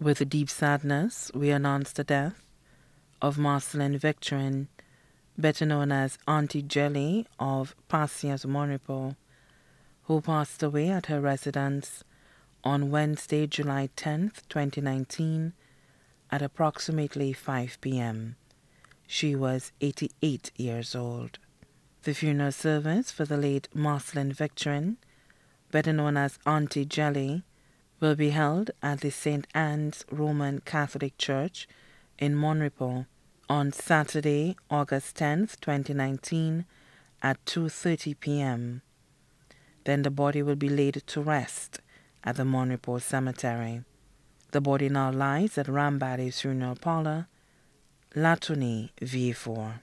With a deep sadness, we announce the death of Marcelline Victorin, better known as Auntie Jelly of Pasias Monipo, who passed away at her residence on Wednesday, July 10, 2019, at approximately 5 p.m. She was 88 years old. The funeral service for the late Marcelline Victorin, better known as Auntie Jelly, will be held at the St. Anne's Roman Catholic Church in Monrepo on Saturday, August 10, 2019 at 2:30 p.m. Then the body will be laid to rest at the Monrepo Cemetery. The body now lies at Rambadi's funeral parlor, Latuni V4.